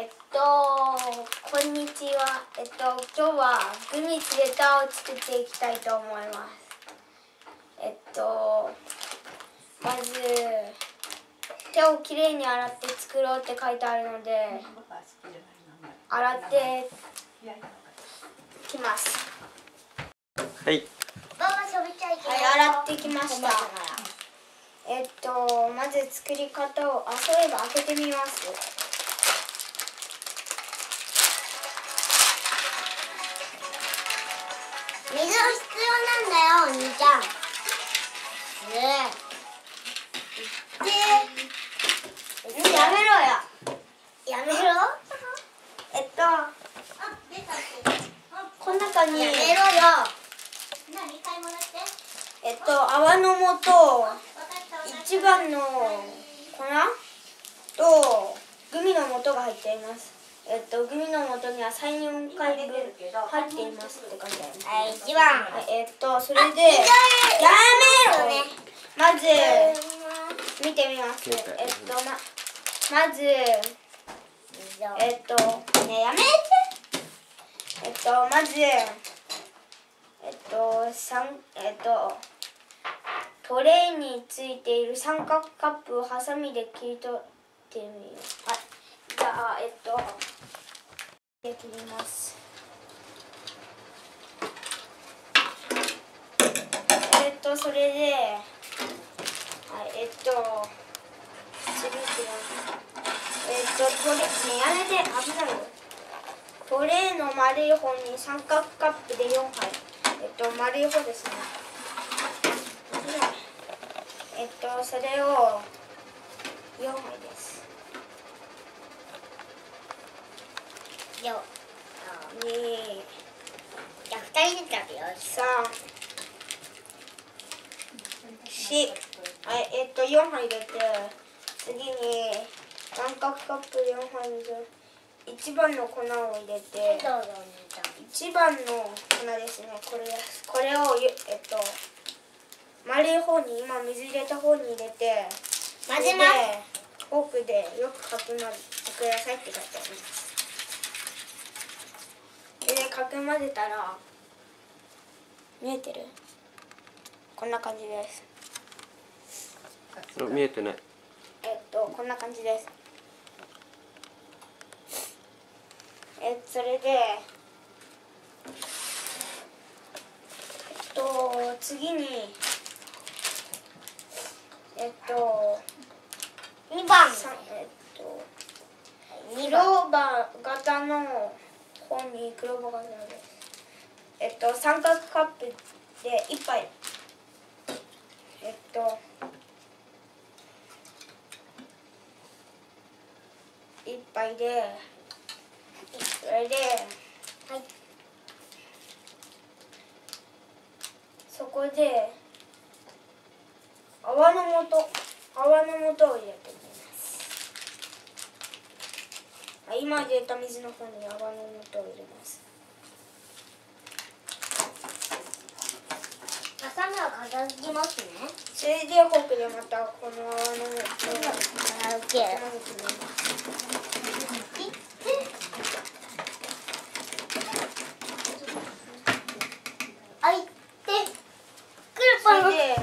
えっとこんにちは。えっと今日はグミツレタを作っていきたいと思います。えっとまず手をきれいに洗って作ろうって書いてあるので洗ってきます。はい。ババしゃべっちゃいけはない。い洗ってきました。えっとまず作り方をあそういえば開けてみます中に。やめろよ。何買い物して？えっと泡の素一番の粉？とグミの素が入っています。えっとグミの素には3、4回分入っていますって書いてあります。はい一番。はいえっとそれでやめろね。まず見てみます。えっとままずえっとねやめてえっとまずえっと三えっとトレイについている三角カップをハサミで切り取ってみよう。はい。じゃあえっとで切ります。えっとそれではいえっと次いきますえっとトレねやめて危ないよ。トレーの丸い方に三角カップで4杯。えっと丸い方ですね。えっとそれを4杯です。よ2じゃあ2人で食べよう。3 4はいえっと4杯入れて次に三角カップ4杯水一番の粉を入れて一番の粉ですね。これこれをえっと丸い方に今水入れた方に入れて混ぜますフォークでよくかき混ぜてくださいって書いてあります。でかき混ぜたら見えてる？こんな感じです。見えてない。えっとこんな感じです。えそれでえっと次にえっと二番さえっとクローバー型の方にクローバー型です。えっと三角カップで一杯。えっと一杯でそれではい。そこで泡の素泡の素を入れてみます。はい今入れた水の方に泡の素を入れます。ハサミは片付きますね。それでフォークでまたこの泡の素を。混ぜてみますあいってくるそパンれで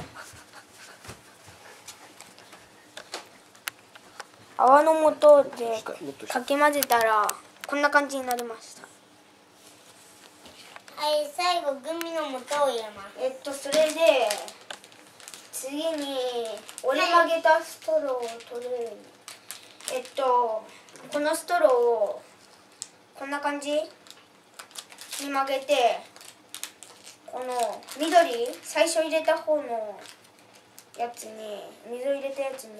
泡の素でかき混ぜたらこんな感じになりました。はい最後グミの素を入れます。えっとそれで次に俺があげたストローを取れる。えっとこのストローをこんな感じ？に曲げてこの緑？最初入れた方のやつに水を入れたやつに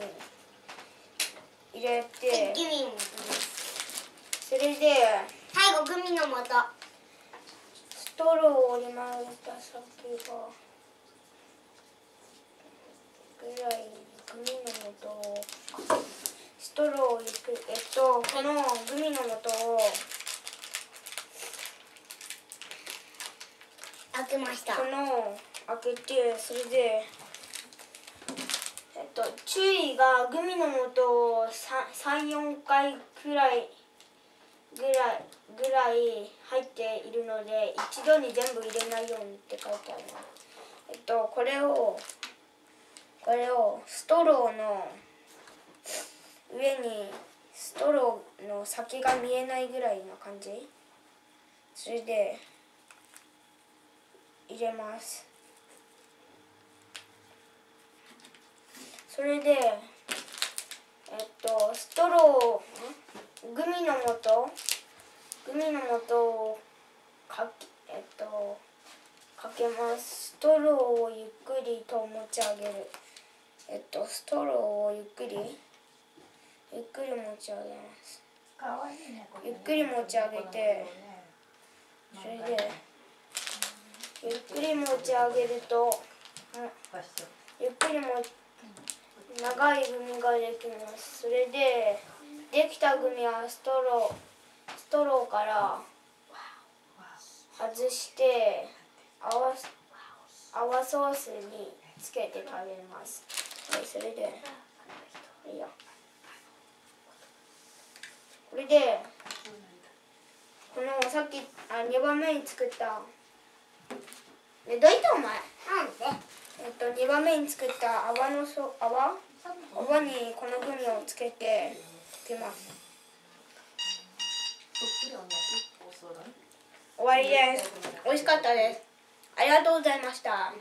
入れでてグミもそれで最後グミの素ストローに曲げた先がぐらいグミの素をストローを入れてえっとこのグミの素を開けました。この開けてそれでと注意がグミの素を34回くらいぐらいぐらい入っているので一度に全部入れないようにって書いてありますえっとこれをこれをストローの上にストローの先が見えないぐらいな感じ。それで入れます。それでえっとストローんグミの素グミの素をかけえっとかけます。ストローをゆっくりと持ち上げる。えっとストローをゆっくりゆっくり持ち上げます。かわいいねこれゆっくり持ち上げてそれでゆっくり持ち上げるとうん。ゆっくりも長いグミができます。それでできたグミはストローストローから外して泡泡ソースにつけて食べます。はいそれでいいよ。これでこのさっきあ2番目に作ったねどいてお前？なんで？えっと、2番目に作った泡のそ泡？泡にこのグミをつけてつけます。終わりです。美味しかったです。ありがとうございました